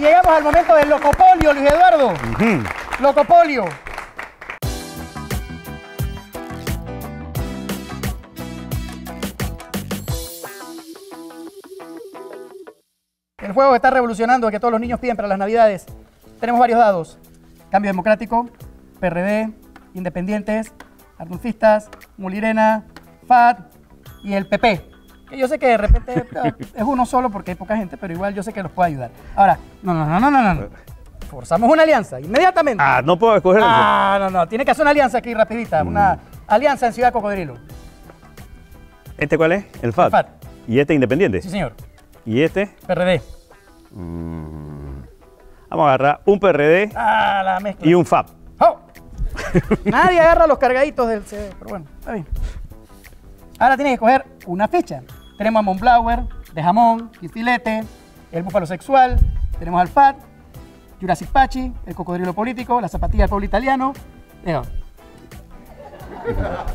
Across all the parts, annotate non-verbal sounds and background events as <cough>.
llegamos al momento del locopolio, Luis Eduardo. Locopolio. El juego que está revolucionando, que todos los niños piden para las navidades. Tenemos varios dados. Cambio Democrático, PRD, Independientes, Arnulfistas, Mulirena, FAD y el PP. Que yo sé que de repente eh, <laughs> es uno solo porque hay poca gente, pero igual yo sé que los puede ayudar. Ahora, no, no, no, no, no, no. Forzamos una alianza, inmediatamente. Ah, no puedo escoger. Ah, no, no, tiene que hacer una alianza aquí rapidita, una alianza en Ciudad Cocodrilo. ¿Este cuál es? El FAD. El. ¿Y este Independiente? Sí, señor. ¿Y este? PRD. Mm. Vamos a agarrar un PRD Ah, la mezcla. y un FAB. ¡Oh! Nadie agarra los cargaditos del CD, pero bueno, está bien. Ahora tienes que escoger una fecha. Tenemos a Monflower, de jamón filete, el búfalo sexual, tenemos al FAT, Jurassic Pachi, el cocodrilo político, la zapatilla del pueblo italiano, digo,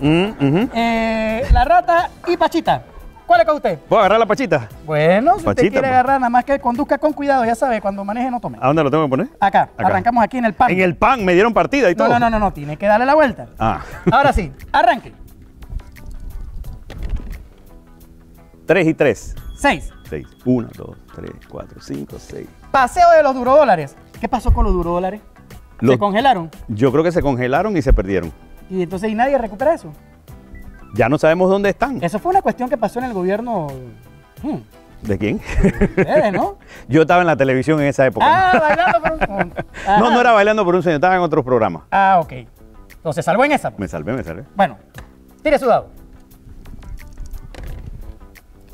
Mm, eh, la rata y Pachita. ¿Cuál es con usted? ¿Puedo agarrar la pachita? Bueno, si usted quiere pues. agarrar, nada más que conduzca con cuidado, ya sabe, cuando maneje no tome. ¿A dónde lo tengo que poner? Acá, Acá. arrancamos aquí en el pan. En el pan, me dieron partida y No, todo. no, no, no, no, tiene que darle la vuelta. Ah. Ahora sí, arranque. Tres y tres. Seis. Seis. Uno, dos, tres, cuatro, cinco, seis. Paseo de los durodólares. ¿Qué pasó con los durodólares? Se Los- congelaron. Yo creo que se congelaron y se perdieron. Y entonces y nadie recupera eso. Ya no sabemos dónde están. Eso fue una cuestión que pasó en el gobierno. hmm, ¿De quién? ustedes, ¿no? <laughs> Yo estaba en la televisión en esa época. Ah, bailando por un. <laughs> No, Ajá. no era bailando por un sueño, estaba en otros programas. Ah, ok. Entonces salvó en esa. Me salvé, me salvé. Bueno, tire su dado.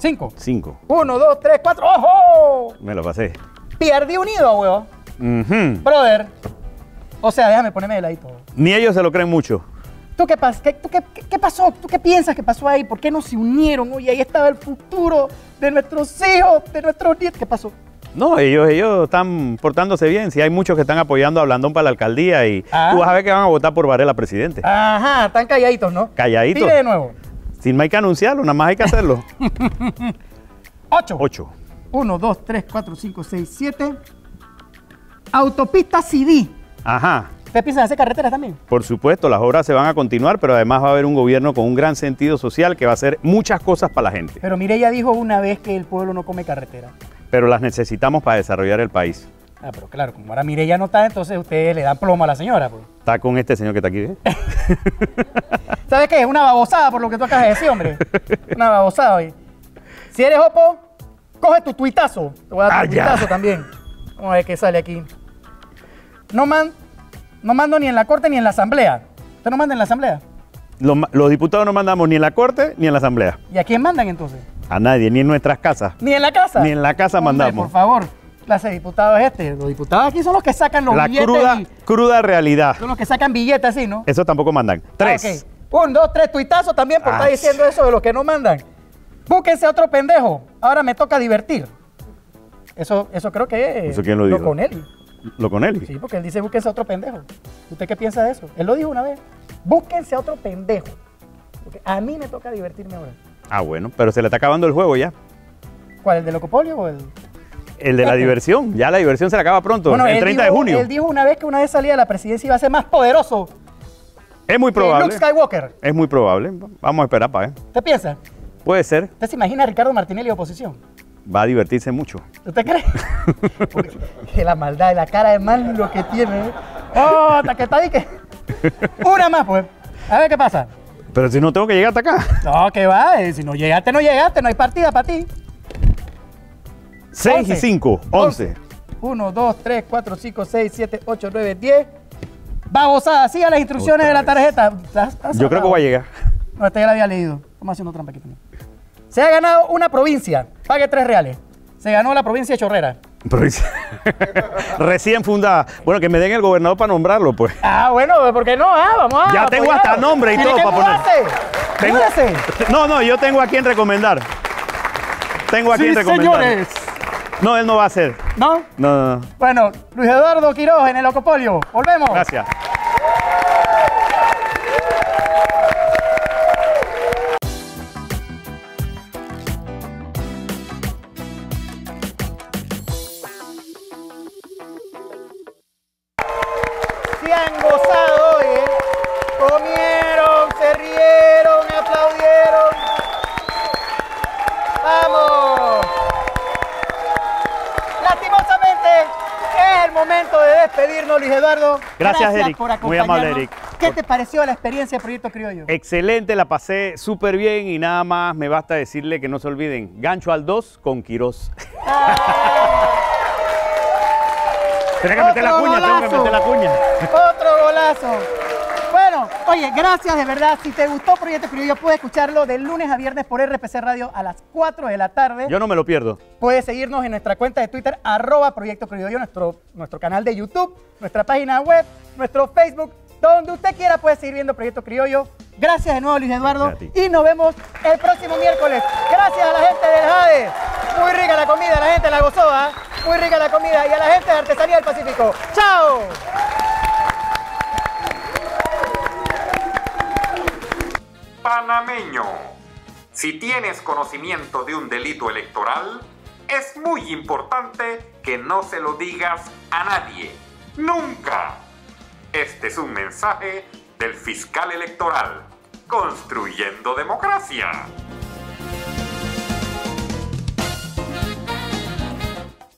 Cinco. Cinco. Uno, dos, tres, cuatro. ¡Ojo! Me lo pasé. Pierdí unido, huevo. Brother. O sea, déjame ponerme de ladito. Ni ellos se lo creen mucho. ¿Tú qué, qué, tú qué- pasó? ¿Tú qué piensas que pasó ahí? ¿Por qué no se unieron? Oye, ahí estaba el futuro de nuestros hijos, de nuestros nietos. ¿Qué pasó? No, ellos, ellos están portándose bien. Si hay muchos que están apoyando a Blandón para la alcaldía y Ah. tú vas a ver que van a votar por Varela presidente. Ajá, están calladitos, ¿no? Calladitos. Tire de nuevo. Si no hay que anunciarlo, nada más hay que hacerlo. <laughs> Ocho. Ocho. Uno, dos, tres, cuatro, cinco, seis, siete. Autopista CD. Ajá. ¿Ustedes piensan hacer carreteras también? Por supuesto, las obras se van a continuar, pero además va a haber un gobierno con un gran sentido social que va a hacer muchas cosas para la gente. Pero Mireya dijo una vez que el pueblo no come carretera. Pero las necesitamos para desarrollar el país. Ah, pero claro, como ahora Mireya no está, entonces ustedes le dan plomo a la señora. Pues. Está con este señor que está aquí. ¿eh? <laughs> ¿Sabes qué? Es una babosada por lo que tú acabas de decir, hombre. Una babosada, oye. Si eres Opo, coge tu tuitazo. Te voy a dar Ah, tu ya. tuitazo también. Vamos a ver qué sale aquí. No, man, no mando ni en la corte ni en la asamblea. ¿Usted no manda en la asamblea? Los, diputados no mandamos ni en la corte ni en la asamblea. ¿Y a quién mandan entonces? A nadie, ni en nuestras casas. Ni en la casa. Ni en la casa Hombre, mandamos. Por favor, clase de diputado es este. Los diputados aquí son los que sacan los La billetes. cruda, y- cruda realidad. son los que sacan billetes así, ¿no? Eso tampoco mandan. Tres. Ah, ok. Un, dos, tres, tuitazos también por Ah, estar diciendo eso de los que no mandan. Búsquense otro pendejo. Ahora me toca divertir. Eso, eso creo que es. ¿Eso quién lo dijo? con él. Lo con él. Sí, porque él dice búsquense otro pendejo. ¿Usted qué piensa de eso? Él lo dijo una vez. Búsquense otro pendejo. Porque a mí me toca divertirme ahora. Ah, bueno, pero se le está acabando el juego ya. ¿Cuál? ¿El de Locopolio o el.? El de la diversión. Ya la diversión se le acaba pronto. el él 30 dijo- de junio. Él dijo una vez que una vez salía de la presidencia iba a ser más poderoso Es muy que probable. Luke Skywalker. Es muy probable. Vamos a esperar para ver. ¿Usted piensa? Puede ser. ¿Usted se imagina a Ricardo Martinelli de oposición? Va a divertirse mucho. ¿Usted cree? <laughs> Porque que la maldad la cara de malo que tiene. ¿eh? ¡Oh, hasta que está ahí que... Una más, pues. A ver qué pasa. Pero si no tengo que llegar hasta acá. No, que va. eh, Si no llegaste, no llegaste. No hay partida para ti. 6 y Once. 5. 11. 1, 2, 3, 4, 5, 6, 7, 8, 9, 10. Babosada, siga las instrucciones de la tarjeta. Estás- estás Yo creo que voy a llegar. No, este ya la había leído. Estamos haciendo trampa aquí también. Se ha ganado una provincia. Pague 3 reales. Se ganó la provincia de Chorrera. Provincia- <laughs> Recién fundada. Bueno, que me den el gobernador para nombrarlo, pues. Ah, bueno, ¿por qué no? Ah, vamos a Ya tengo hasta nombre y todo que para poner. Tengo-. No, no, yo tengo a quien recomendar. Tengo a Sí, quien recomendar. señores. No, él no va a ser. ¿No? No, no, no. Bueno, Luis Eduardo Quiroz en el Ocopolio. Volvemos. Gracias. Se han gozado hoy, ¿eh? Despedirnos, Luis Eduardo. Gracias, Eric. por Muy amable, acompañarnos. Eric. ¿Qué te pareció la experiencia de Proyecto Criollo? Excelente, la pasé súper bien y nada más me basta decirle que no se olviden, gancho al 2 con Quirós. Tienes que meter la cuña, tengo que meter la cuña. Otro golazo. Bueno, oye, gracias de verdad. Si te gustó Proyecto Criollo, puedes escucharlo de lunes a viernes por RPC Radio a las 4 de la tarde. Yo no me lo pierdo. Puedes seguirnos en nuestra cuenta de Twitter, arroba Proyecto Criollo, nuestro, nuestro canal de YouTube, nuestra página web, nuestro Facebook, donde usted quiera puede seguir viendo Proyecto Criollo. Gracias de nuevo, Luis Eduardo. Y nos vemos el próximo miércoles. Gracias a la gente del Jade. Muy rica la comida, la gente la gozó. Muy rica la comida. Y a la gente de Artesanía del Pacífico. ¡Chao! Si tienes conocimiento de un delito electoral, es muy importante que no se lo digas a nadie. Nunca. Este es un mensaje del fiscal electoral. Construyendo democracia.